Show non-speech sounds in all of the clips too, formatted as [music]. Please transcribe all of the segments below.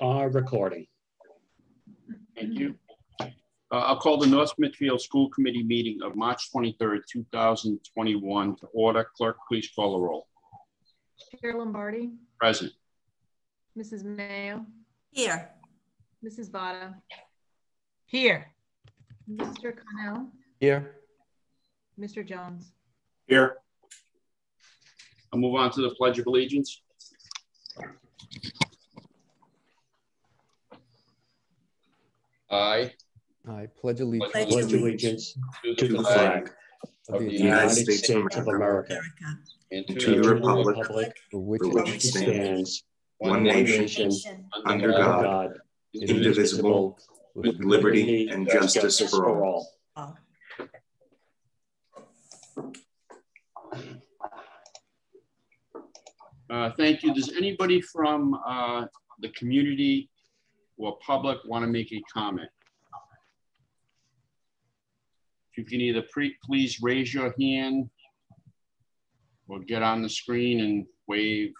are recording. Thank you. Uh, I'll call the North Smithfield School Committee meeting of March 23rd, 2021 to order. Clerk, please call the roll. Chair Lombardi, Present. Mrs. Mayo, Here. Mrs. Vada, Here. Mr. Connell, Here. Mr. Jones. Here. I'll move on to the Pledge of Allegiance. I I pledge allegiance Pledge Pledge allegiance to to the flag of of the the United States of America America. and to to the the republic republic for which it which it stands, one one nation nation, Nation. under under God, God, indivisible, with with liberty and justice for all. all. Uh, thank you. Does anybody from uh, the community or public want to make a comment? If you can either pre, please raise your hand or get on the screen and wave.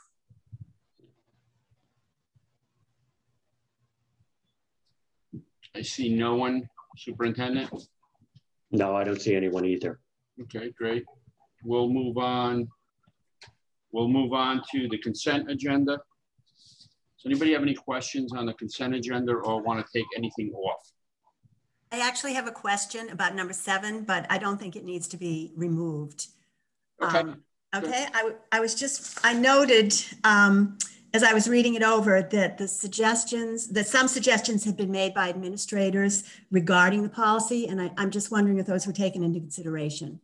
I see no one, Superintendent. No, I don't see anyone either. Okay, great. We'll move on. We'll move on to the consent agenda. Does anybody have any questions on the consent agenda or want to take anything off? I actually have a question about number seven, but I don't think it needs to be removed. Okay, Um, Okay, I, I was just, I noted, um, as I was reading it over, that the suggestions, that some suggestions had been made by administrators regarding the policy, and I, I'm just wondering if those were taken into consideration.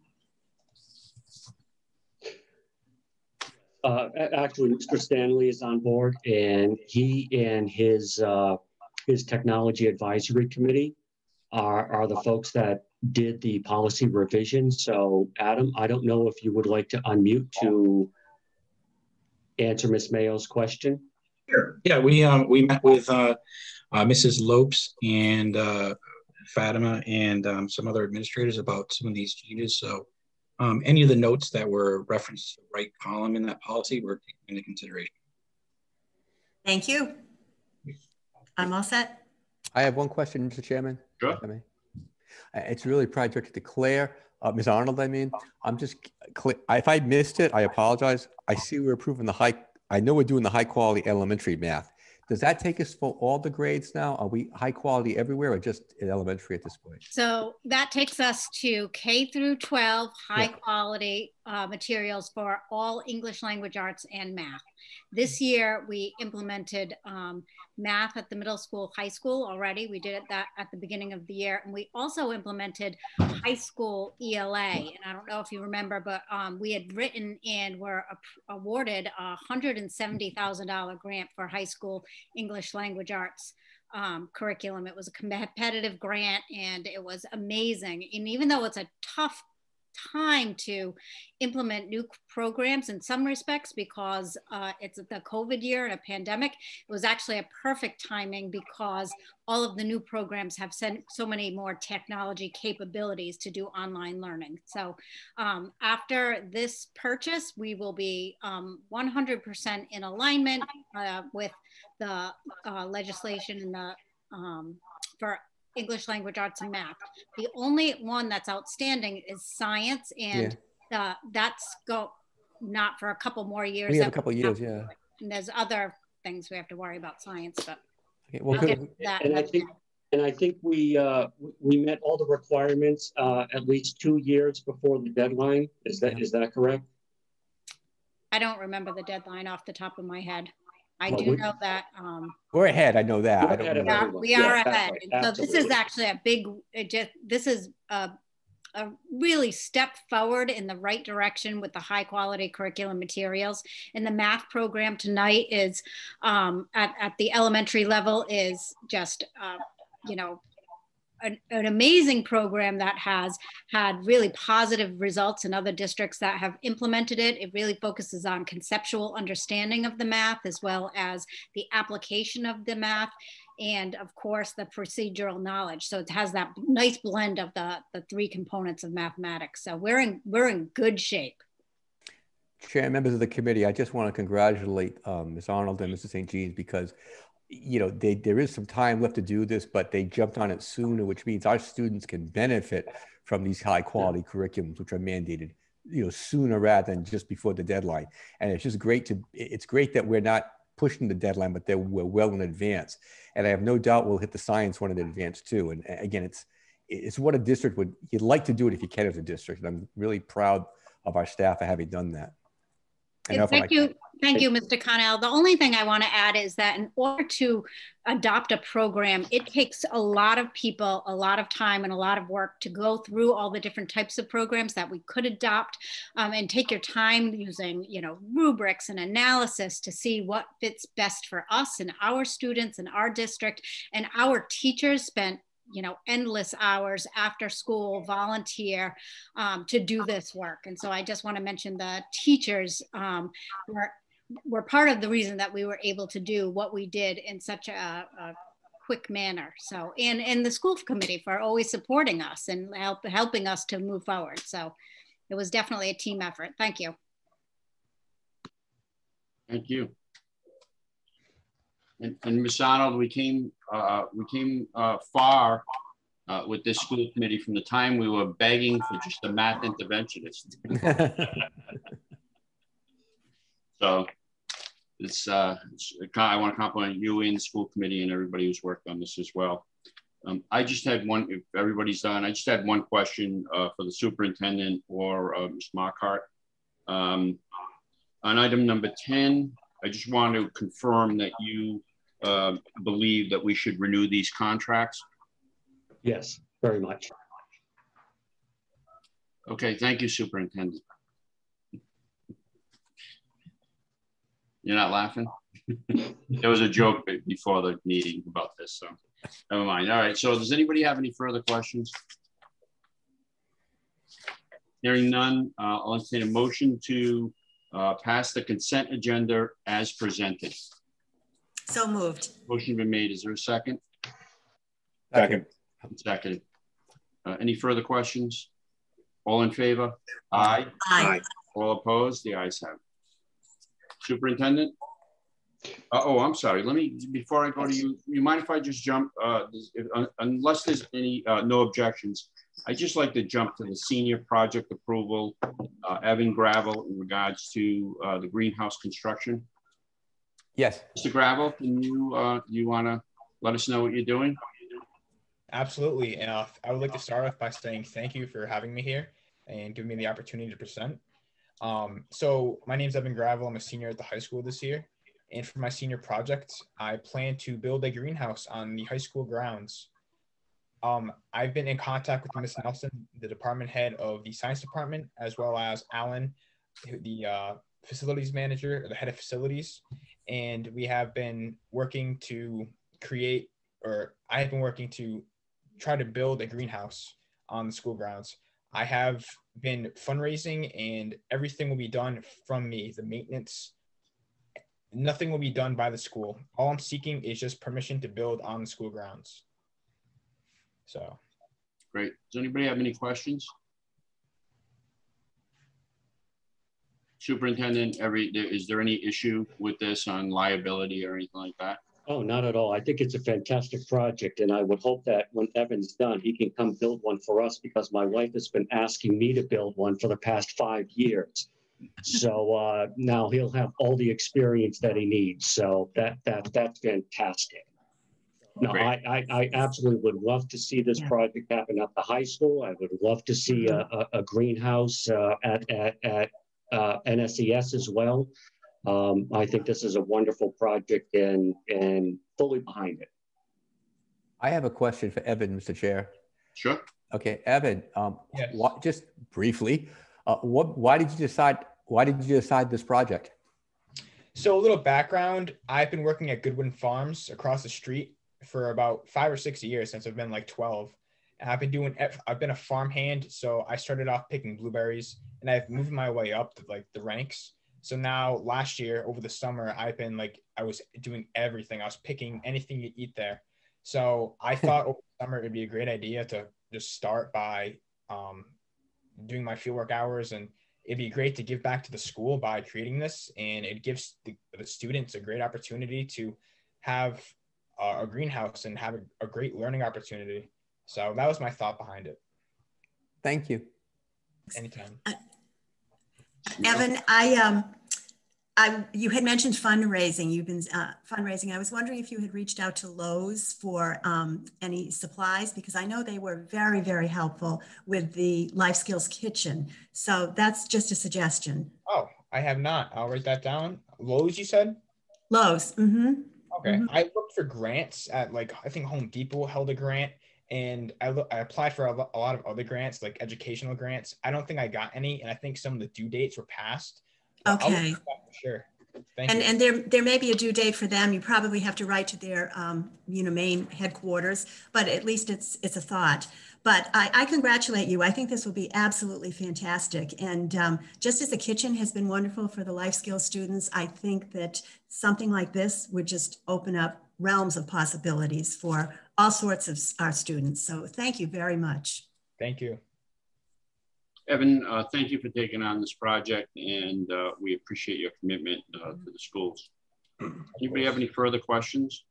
Uh, actually, Mr. Stanley is on board and he and his, uh, his technology advisory committee are, are the folks that did the policy revision. So Adam, I don't know if you would like to unmute to answer Ms. Mayo's question. Sure. Yeah, we um we met with uh, uh Mrs. Lopes and uh Fatima and um, some other administrators about some of these changes. So um any of the notes that were referenced to the right column in that policy were taken into consideration. Thank you. I'm all set. I have one question, Mr. Chairman. Sure. if I may. Uh, It's really probably directed to Claire, uh, Ms. Arnold, I mean. I'm just, if I missed it, I apologize. I see we're approving the high, I know we're doing the high quality elementary math. Does that take us for all the grades now? Are we high quality everywhere or just in elementary at this point? So that takes us to K through 12, high Yeah. quality uh, materials for all English language arts and math. This year, we implemented um, math at the middle school, high school already. We did it that at the beginning of the year. And we also implemented high school ELA. And I don't know if you remember, but um, we had written and were awarded a $170,000 grant for high school English language arts um, curriculum. It was a competitive grant and it was amazing. And even though it's a tough time to implement new programs in some respects because uh, it's the COVID year and a pandemic, it was actually a perfect timing because all of the new programs have sent so many more technology capabilities to do online learning. So um, after this purchase, we will be um, 100% in alignment uh, with the uh, legislation and the um, for English language arts and math. The only one that's outstanding is science, and uh, that's go not for a couple more years. We have a couple years, yeah. And there's other things we have to worry about science, but Okay, Well, I'll get good. to that. And I think, and I think we, uh, we met all the requirements, uh, at least two years before the deadline. Is that, is that correct? I don't remember the deadline off the top of my head. I Well, do we- know that um, We're ahead, I know that. We're I don't ahead know. we are, Yeah, ahead. right. So this is actually a big, it just, this is a, a really step forward in the right direction with the high quality curriculum materials. And the math program tonight is um, at, at the elementary level is just, uh, you know, an, an amazing program that has had really positive results in other districts that have implemented it. It really focuses on conceptual understanding of the math as well as the application of the math and of course the procedural knowledge. So it has that nice blend of the, the three components of mathematics. So we're in, we're in good shape. Chair, members of the committee, I just want to congratulate um, Ms. Arnold and Mr. St. Jeans because you know, they, there is some time left to do this, but they jumped on it sooner, which means our students can benefit from these high quality curriculums, which are mandated, you know, sooner rather than just before the deadline. And it's just great to, it's great that we're not pushing the deadline, but that we're well in advance. And I have no doubt we'll hit the science one in advance too. And again, it's, it's what a district would, you'd like to do it if you can as a district. And I'm really proud of our staff for having done that. Thank you, thank you, Mr. Connell. The only thing I want to add is that in order to adopt a program, it takes a lot of people, a lot of time, and a lot of work to go through all the different types of programs that we could adopt, um, and take your time using, you know, rubrics and analysis to see what fits best for us and our students and our district. And our teachers spent you know endless hours after school volunteer um, to do this work. And so i just want to mention the teachers um, were, were part of the reason that we were able to do what we did in such a, a quick manner. So and and the school committee for always supporting us and help, helping us to move forward. So it was definitely a team effort. Thank you. Thank you. And, and Ms. We came, uh, we came uh, far uh, with this school committee from the time we were begging for just a math interventionist. [laughs] so it's, uh, it's, I want to compliment you and the school committee and everybody who's worked on this as well. Um, I just had one, if everybody's done, I just had one question uh, for the superintendent or uh, Ms. Marcotte. Um, on item number 10, I just want to confirm that you uh, believe that we should renew these contracts? Yes, very much. Okay, thank you, Superintendent. You're not laughing? [laughs] there was a joke before the meeting about this, so never mind. All right, so does anybody have any further questions? Hearing none, uh, I'll entertain a motion to uh, pass the consent agenda as presented. So moved. Motion been made. Is there a second? Second. Second. Uh, any further questions? All in favor? Aye. Aye. All opposed? The ayes have. Superintendent? Uh, oh, I'm sorry. Let me, before I go to you, you mind if I just jump, uh, if, uh, unless there's any, uh, no objections, I'd just like to jump to the senior project approval, uh, Evan Gravel in regards to uh, the greenhouse construction. Yes. Mr. Gravel, can you, uh, you want to let us know what you're doing? Absolutely. Uh, I would like to start off by saying thank you for having me here and giving me the opportunity to present. Um, so my name is Evan Gravel. I'm a senior at the high school this year. And for my senior project, I plan to build a greenhouse on the high school grounds. Um, I've been in contact with Ms. Nelson, the department head of the science department, as well as Alan, the uh, facilities manager, or the head of facilities and we have been working to create or i have been working to try to build a greenhouse on the school grounds. I have been fundraising and everything will be done from me the maintenance. Nothing will be done by the school. All i'm seeking is just permission to build on the school grounds. So. Great. Does anybody have any questions Superintendent, every is there any issue with this on liability or anything like that? Oh, not at all. I think it's a fantastic project, and I would hope that when Evan's done, he can come build one for us because my wife has been asking me to build one for the past five years. So uh, now he'll have all the experience that he needs. So that that that's fantastic. No, I, I, I absolutely would love to see this project happen at the high school. I would love to see a, a, a greenhouse uh, at, at, at uh, NSES as well. Um, I think this is a wonderful project and, and fully behind it. I have a question for Evan, Mr. Chair. Sure. Okay, Evan, um, Yes. what, just briefly, uh, what, why did you decide, why did you decide this project? So a little background, I've been working at Goodwin Farms across the street for about five or six years since I've been like 12. I've been doing, I've been a farm hand. So I started off picking blueberries and I've moved my way up to like the ranks. So now last year over the summer, I've been like, I was doing everything. I was picking anything you eat there. So I thought over the summer it'd be a great idea to just start by um, doing my fieldwork hours and it'd be great to give back to the school by creating this and it gives the, the students a great opportunity to have uh, a greenhouse and have a, a great learning opportunity. So that was my thought behind it. Thank you. Anytime. Evan, I, um, I, you had mentioned fundraising. You've been uh, fundraising. I was wondering if you had reached out to Lowe's for um, any supplies because I know they were very, very helpful with the Life Skills Kitchen. So that's just a suggestion. Oh, I have not. I'll write that down. Lowe's, you said? Lowe's. Mm-hmm. Okay. Mhm. I looked for grants at like I think Home Depot held a grant, and I I applied for a, lo- a lot of other grants, like educational grants. I don't think I got any, and I think some of the due dates were passed. But I'll look Okay. for sure. Thank And, you. and there, there may be a due date for them. You probably have to write to their, um, you know, main headquarters, but at least it's, it's a thought. But I, I congratulate you. I think this will be absolutely fantastic. And um, just as the kitchen has been wonderful for the life skills students, I think that something like this would just open up realms of possibilities for all sorts of our students. So thank you very much. Thank you. Evan, uh, thank you for taking on this project and uh, we appreciate your commitment uh, to the schools. Anybody have any further questions?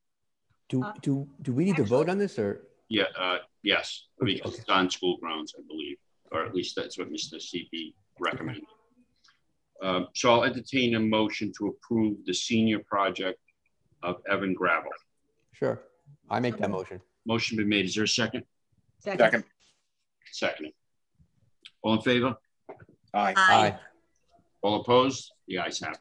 Do, Uh, do, do we need to vote on this or? Yeah, uh, yes, because Okay. it's on school grounds, I believe, or at least that's what Mr. CP recommended. Um, so I'll entertain a motion to approve the senior project of Evan Gravel. Sure. I make that motion. Motion been made. Is there a second? Second. Second. All in favor? Aye. Aye. All opposed? The ayes have. it.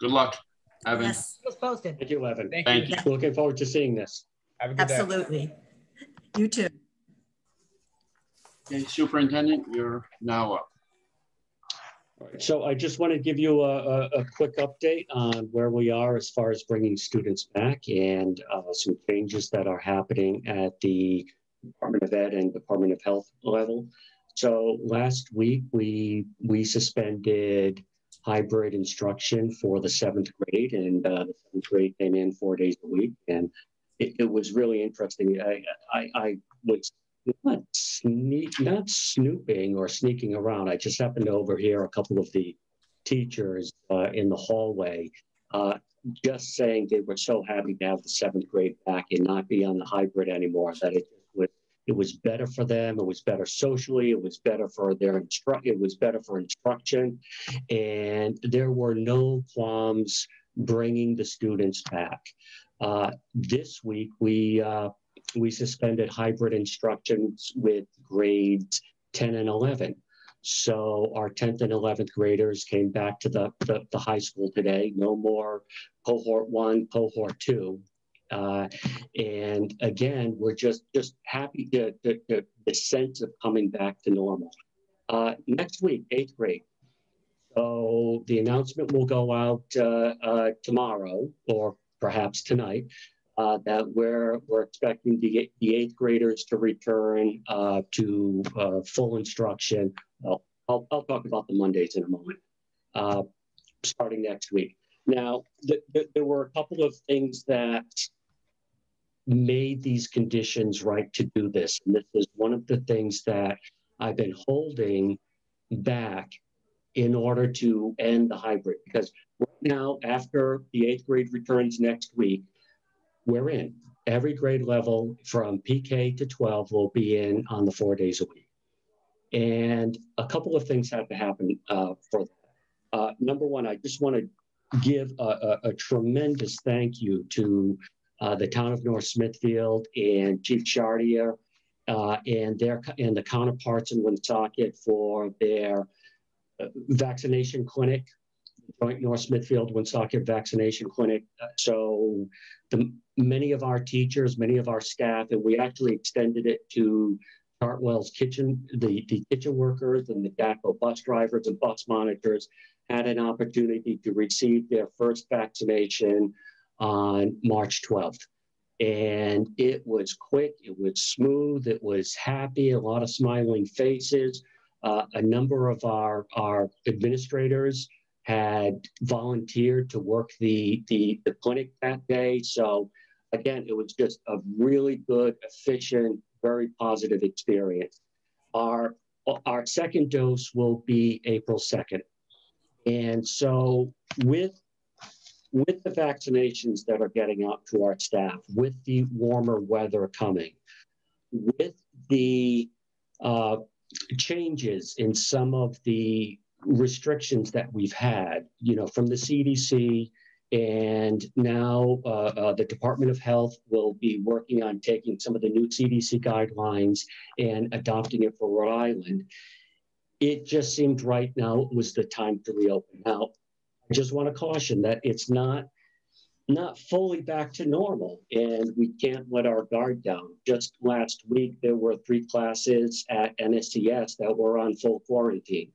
Good luck, Evan. Yes, It was posted. Thank you, Evan. Thank, Thank you. you. Looking forward to seeing this. Have a good day. absolutely. You too. Okay, Superintendent, you're now up. So I just want to give you a, a, a quick update on where we are as far as bringing students back and uh, some changes that are happening at the Department of Ed and Department of Health level. So last week, we, we suspended hybrid instruction for the seventh grade and uh, the seventh grade came in four days a week. And it, it was really interesting. I, I, I was not sneak, not snooping or sneaking around. I just happened to overhear a couple of the teachers uh, in the hallway uh, just saying they were so happy to have the seventh grade back and not be on the hybrid anymore. That it was it was better for them. It was better socially. It was better for their instru- It was better for instruction, and there were no qualms bringing the students back. Uh, this week we. We suspended hybrid instructions with grades 10 and 11. So our 10th and 11th graders came back to the, the, the high school today. No more cohort one, cohort two. Uh, and again, we're just just happy to, to, to the sense of coming back to normal. Uh, next week, eighth grade. So the announcement will go out uh, uh, tomorrow or perhaps tonight uh, that we're we're expecting the, the eighth graders to return uh, to uh, full instruction. Well, I'll, I'll talk about the Mondays in a moment. Uh, starting next week. Now, th- th- there were a couple of things that made these conditions right to do this, and this is one of the things that I've been holding back in order to end the hybrid because right now, after the eighth grade returns next week we're in. Every grade level from PK to 12 will be in on the four days a week. And a couple of things have to happen uh, for that. Uh, number one, I just want to give a, a, a, tremendous thank you to uh, the town of North Smithfield and Chief Chartier uh, and their and the counterparts in Woonsocket for their uh, vaccination clinic, Joint North Smithfield Woonsocket Vaccination Clinic. Uh, so the many of our teachers, many of our staff, and we actually extended it to Chartwell's kitchen, the, the kitchen workers and the DATCO bus drivers and bus monitors had an opportunity to receive their first vaccination on March 12th. And it was quick, it was smooth, it was happy, a lot of smiling faces. Uh, a number of our, our administrators had volunteered to work the, the, the clinic that day. So again, it was just a really good, efficient, very positive experience. Our, our second dose will be April 2nd. And so with with the vaccinations that are getting out to our staff, with the warmer weather coming, with the uh, changes in some of the restrictions that we've had, you know, from the CDC, and now uh, uh, the Department of Health will be working on taking some of the new CDC guidelines and adopting it for Rhode Island. It just seemed right now was the time to reopen. Now, I just want to caution that it's not not fully back to normal and we can't let our guard down. Just last week, there were three classes at NSCS that were on full quarantine,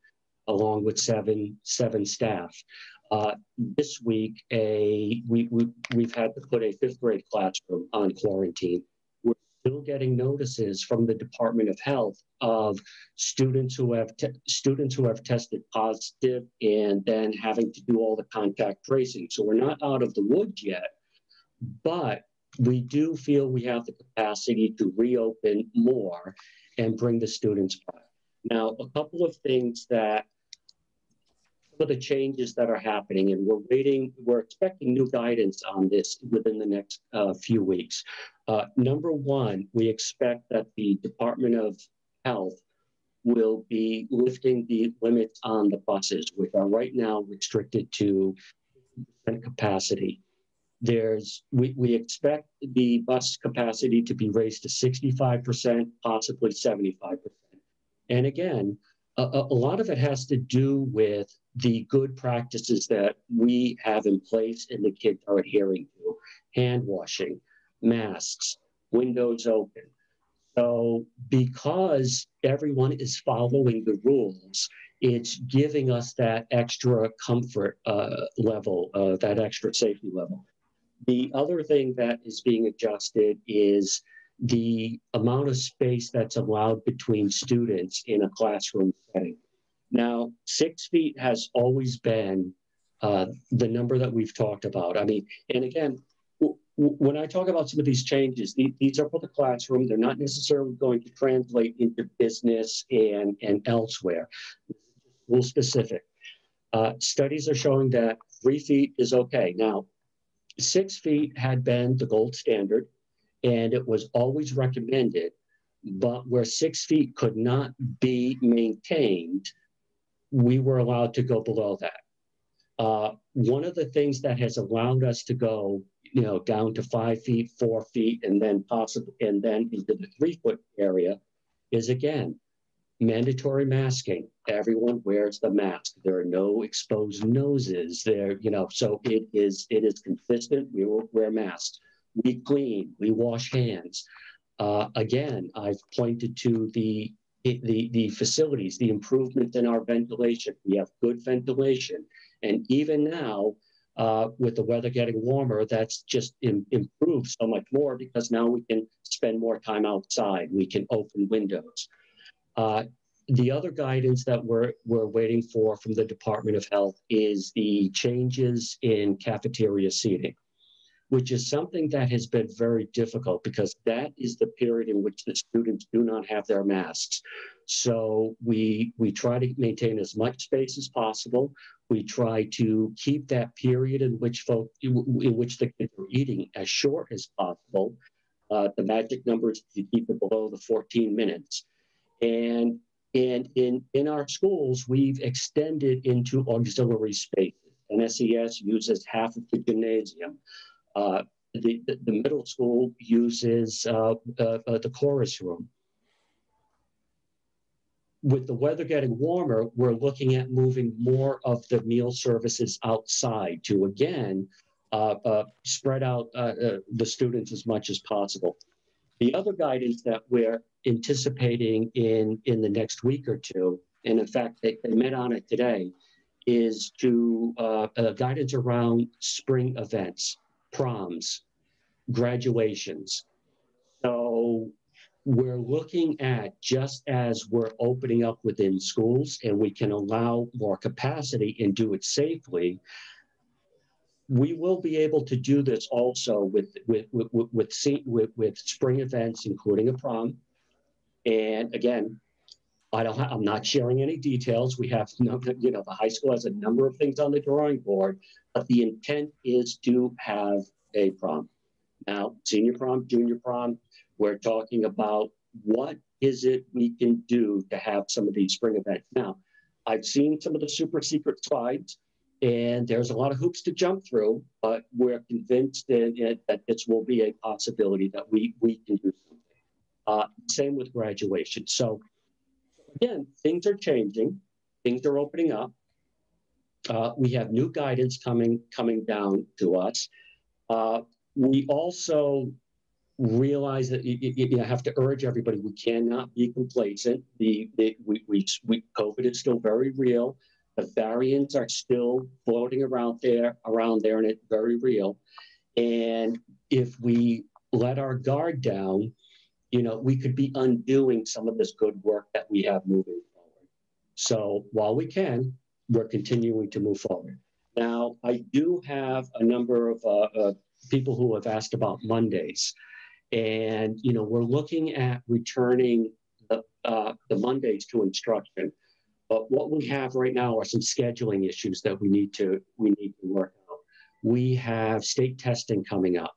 along with seven, seven staff. Uh, this week, a we, we, we've had to put a fifth grade classroom on quarantine. We're still getting notices from the Department of Health of students who have students who have tested positive and then having to do all the contact tracing. So we're not out of the woods yet, but we do feel we have the capacity to reopen more and bring the students back. Now, a couple of things that of the changes that are happening, and we're waiting, we're expecting new guidance on this within the next uh, few weeks. Uh, number one, we expect that the Department of Health will be lifting the limits on the buses, which are right now restricted to capacity. There's we, we expect the bus capacity to be raised to 65%, possibly 75%. And again, a, a lot of it has to do with the good practices that we have in place and the kids are adhering to hand washing, masks, windows open. So, because everyone is following the rules, it's giving us that extra comfort uh, level, uh, that extra safety level. The other thing that is being adjusted is the amount of space that's allowed between students in a classroom setting. Now, six feet has always been uh, the number that we've talked about. I mean, and again, when I talk about some of these changes, these are for the classroom. They're not necessarily going to translate into business and, and elsewhere. School specific. Uh, studies are showing that three feet is okay. Now, six feet had been the gold standard and it was always recommended. But where six feet could not be maintained, we were allowed to go below that. Uh, one of the things that has allowed us to go, you know, down to five feet, four feet, and then possibly, and then into the three foot area, is again mandatory masking. Everyone wears the mask. There are no exposed noses. There, you know, so it is it is consistent. We will wear masks we clean, we wash hands. Uh, again, I've pointed to the, the, the facilities, the improvement in our ventilation. We have good ventilation. And even now, uh, with the weather getting warmer, that's just in, improved so much more because now we can spend more time outside. We can open windows. Uh, the other guidance that we're, we're waiting for from the Department of Health is the changes in cafeteria seating which is something that has been very difficult because that is the period in which the students do not have their masks. So we we try to maintain as much space as possible. We try to keep that period in which folk in which the kids are eating as short as possible. Uh, the magic number is to keep it below the 14 minutes. And and in, in our schools, we've extended into auxiliary spaces. NSCS uses half of the gymnasium. Uh, the, the, middle school uses uh, uh, uh, the chorus room. With the weather getting warmer, we're looking at moving more of the meal services outside to again uh, uh, spread out the students as much as possible. The other guidance that we're anticipating in, in the next week or two, and in fact, they, they met on it today, is to guidance around spring events proms, graduations. So we're looking at just as we're opening up within schools and we can allow more capacity and do it safely, we will be able to do this also with with with with, with, with spring events, including a prom. And again, I don't, ha- I'm not sharing any details. We have, [laughs] you know, the high school has a number of things on the drawing board, but the intent is to have a prom. Now, senior prom, junior prom, we're talking about what is it we can do to have some of these spring events. Now, I've seen some of the super secret slides, and there's a lot of hoops to jump through, but we're convinced that, that this will be a possibility that we, we can do something. Uh, same with graduation. So again, things are changing, things are opening up. Uh, we have new guidance coming coming down to us. Uh, we also realize that you, you, you, have to urge everybody we cannot be complacent. The, the we, we, we COVID is still very real. The variants are still floating around there, around there, and it's very real. And if we let our guard down, you know, we could be undoing some of this good work that we have moving forward. So while we can, we're continuing to move forward. Now, I do have a number of uh, uh, people who have asked about Mondays. And, you know, we're looking at returning the, uh, the Mondays to instruction. But what we have right now are some scheduling issues that we need to we need to work out. We have state testing coming up,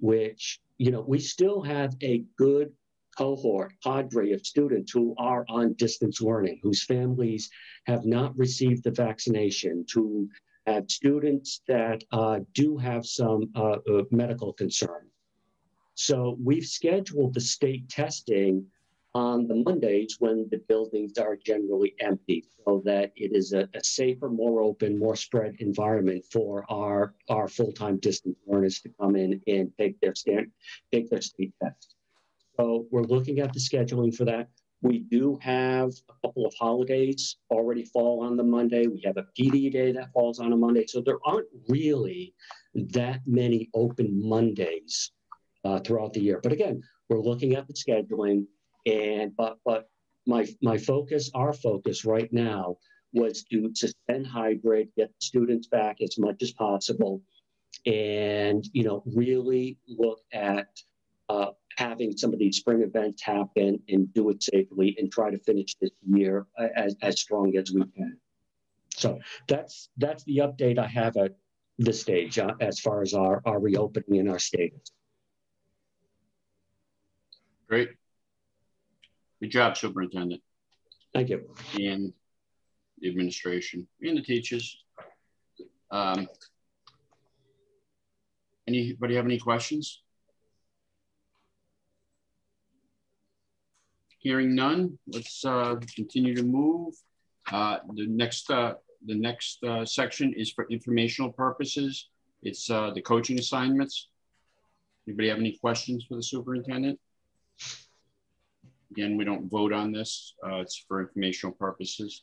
which you know we still have a good cohort cadre of students who are on distance learning, whose families have not received the vaccination, to have students that uh, do have some uh, uh, medical concerns. So we've scheduled the state testing on the Mondays when the buildings are generally empty so that it is a, a safer, more open, more spread environment for our, our full-time distance learners to come in and take their stand, take their state test. So we're looking at the scheduling for that. We do have a couple of holidays already fall on the Monday. We have a PD day that falls on a Monday. So there aren't really that many open Mondays uh, throughout the year. But again, we're looking at the scheduling and but but my my focus, our focus right now was to suspend hybrid, get students back as much as possible, and you know really look at uh, having some of these spring events happen and do it safely and try to finish this year as, as strong as we can. So that's that's the update I have at this stage uh, as far as our, our reopening and our status. Great. Good job, Superintendent. Thank you. And the administration and the teachers. Um, anybody have any questions? Hearing none, let's uh, continue to move. Uh, the next, uh, the next uh, section is for informational purposes. It's uh, the coaching assignments. Anybody have any questions for the superintendent? Again, we don't vote on this. Uh, it's for informational purposes.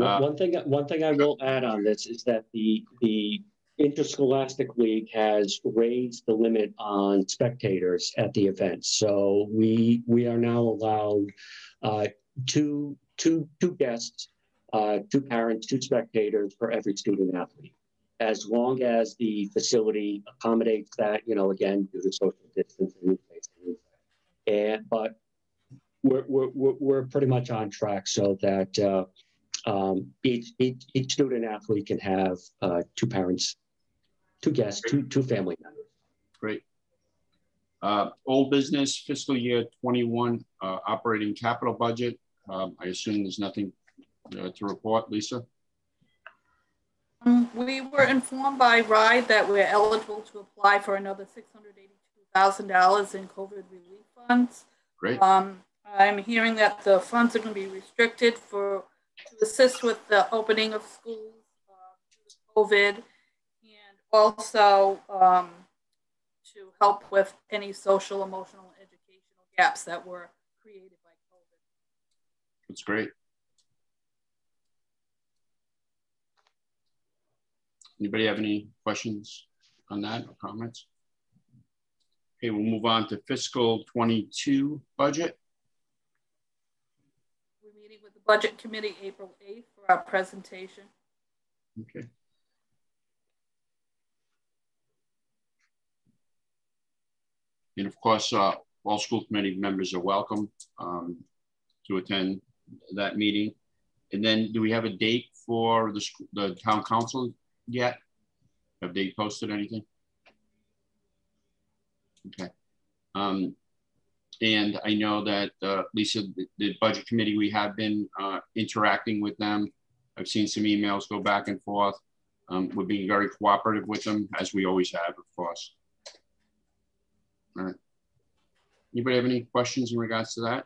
Uh, one thing, one thing I will add on this is that the the Interscholastic League has raised the limit on spectators at the event. So we we are now allowed uh, two two two guests, uh, two parents, two spectators for every student athlete, as long as the facility accommodates that. You know, again due to social distancing. And but we're, we're, we're pretty much on track so that uh, um, each, each, each student athlete can have uh, two parents, two guests, two, two family members. Great. Uh, old business fiscal year 21 uh, operating capital budget. Um, I assume there's nothing uh, to report, Lisa? Um, we were informed by RIDE that we're eligible to apply for another $682,000 in COVID relief funds. Great. Um, I'm hearing that the funds are going to be restricted for to assist with the opening of schools uh, COVID, and also um, to help with any social, emotional, educational gaps that were created by COVID. That's great. Anybody have any questions on that or comments? Okay, we'll move on to fiscal 22 budget We're meeting with the Budget Committee April 8th for our presentation. Okay. And of course, uh, all school committee members are welcome um, to attend that meeting. And then do we have a date for the, the town council yet? Have they posted anything? Okay. Um, and I know that uh, Lisa, the, the budget committee, we have been uh, interacting with them. I've seen some emails go back and forth. Um, we're being very cooperative with them, as we always have, of course. All right. Anybody have any questions in regards to that?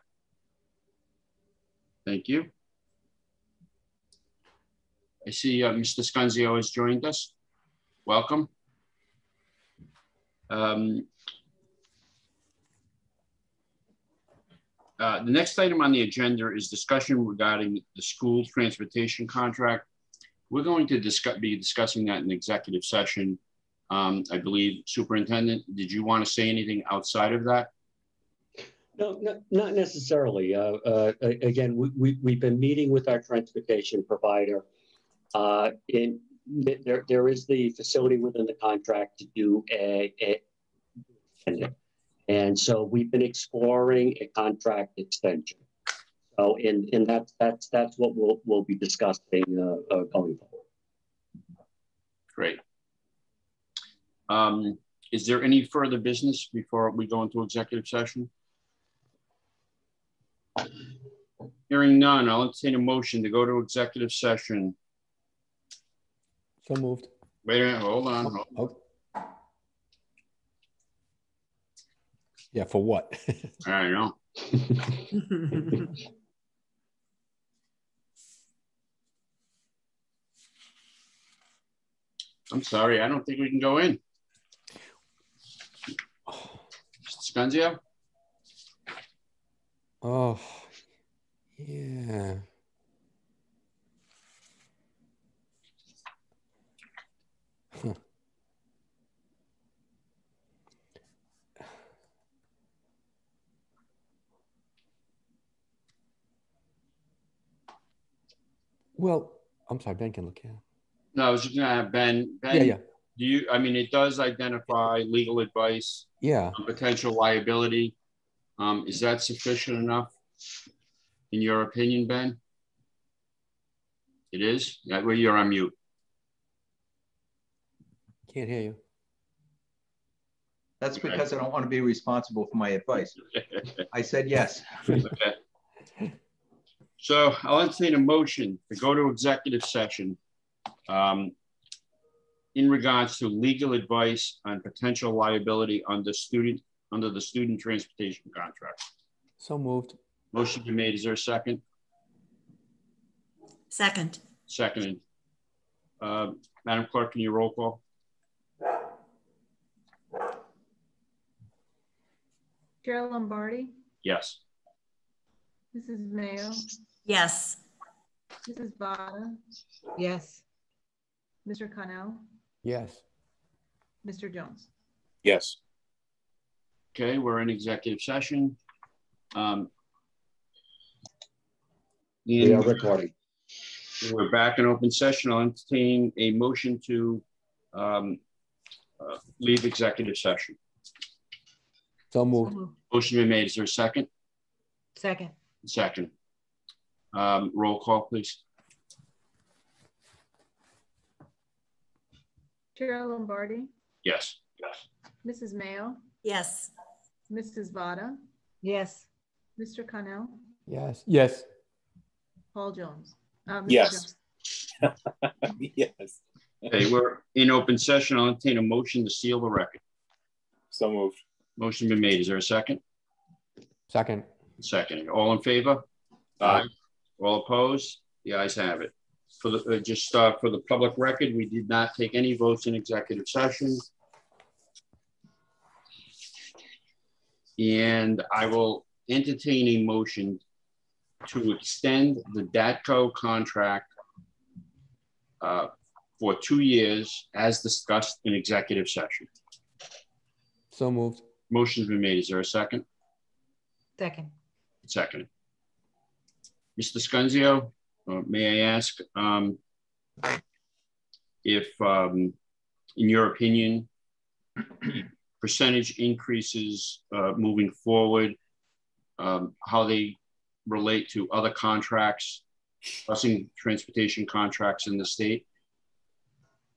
Thank you. I see uh, Mr. Scanzio has joined us. Welcome. Um, uh, the next item on the agenda is discussion regarding the school transportation contract. We're going to discuss, be discussing that in executive session. Um, I believe Superintendent, did you want to say anything outside of that? No, not, not necessarily. Uh, uh, again, we, we, we've been meeting with our transportation provider. Uh, in, there, there is the facility within the contract to do a, a and so we've been exploring a contract extension. So, and, and that's, that's, that's what we'll, we'll be discussing, uh, uh, going forward. Great. Um, is there any further business before we go into executive session? Hearing none, I'll entertain a motion to go to executive session. So moved. Wait a minute, hold on. hold- Oh. Yeah, for what? [laughs] I know. [laughs] I'm sorry, I don't think we can go in. Mr. Scanzio? Oh, yeah. Huh. Well, I'm sorry, Ben can look it. No, I was just gonna have Ben, Yeah, Ben, yeah, do you, I mean, it does identify legal advice, yeah. potential liability. Um, is that sufficient enough? In your opinion, Ben? It is? that way you're on mute. Can't hear you. That's because I don't want to be responsible for my advice. [laughs] I said yes. Okay. So I'll entertain a motion to go to executive session um, in regards to legal advice on potential liability under student, under the student transportation contract. So moved. Motion been made. Is there a second? Second, Seconded. Uh, Madam Clerk, can you roll call? Chair Lombardi, Yes. Mrs. Mayo, yes. Mrs. Vada, Yes. Mr. Connell, Yes. Mr. Jones. Yes. Okay, we're in executive session. Um, We are recording. we're back in open session. I'll entertain a motion to um, uh, leave executive session. So moved. Motion been made. Is there a second? Second. Second. Um, roll call, please. Chair Lombardi, Yes. Yes. Mrs. Mayo, Yes. Mrs. Vada, Yes. Mr. Connell, Yes. Yes. Paul Jones. Uh, Yes. Jones. [laughs] yes. Okay, we're in open session. I'll entertain a motion to seal the record. So moved. Motion been made. Is there a second? Second. Second. All in favor? Aye. All opposed? The ayes have it. For the, uh, just uh, for the public record, we did not take any votes in executive session. And I will entertain a motion to extend the DATCO contract uh, for two years as discussed in executive session. So moved. Motion's been made. Is there a second? Second. Second. Mr. Scanzio, uh, may I ask um, if, um, in your opinion, [clears throat] percentage increases uh, moving forward, um, how they relate to other contracts, busing transportation contracts in the state?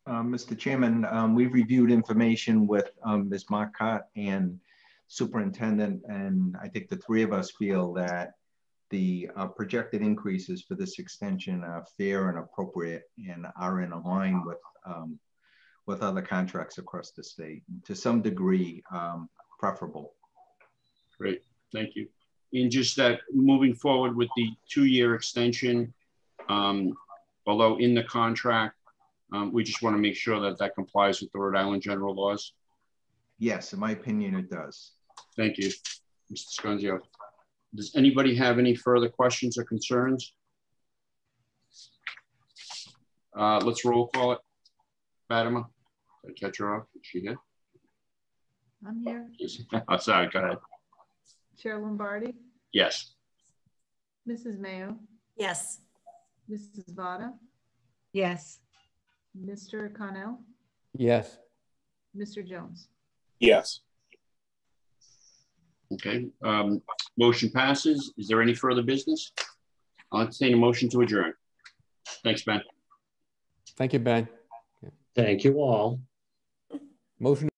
Uh, Mr. Chairman, um, we've reviewed information with um, Ms. Marcotte and Superintendent, and I think the three of us feel that the uh, projected increases for this extension are fair and appropriate and are in line with um, with other contracts across the state. To some degree, um, preferable. Great, thank you. And just that moving forward with the two-year extension, um, although in the contract, um, we just want to make sure that that complies with the Rhode Island general laws. Yes, in my opinion, it does. Thank you, Mr. Scanzio. Does anybody have any further questions or concerns? Uh, let's roll call it. Fatima, did I catch her off? Is she here? I'm here. Yes. [laughs] Oh, sorry, go ahead. Chair Lombardi, Yes. Mrs. Mayo, Yes. Mrs. Vada, Yes. Mr. Connell, Yes. Mr. Jones. Yes. Okay, um, motion passes. Is there any further business? I'll entertain a motion to adjourn. Thanks, Ben. Thank you, Ben. Thank you all. Motion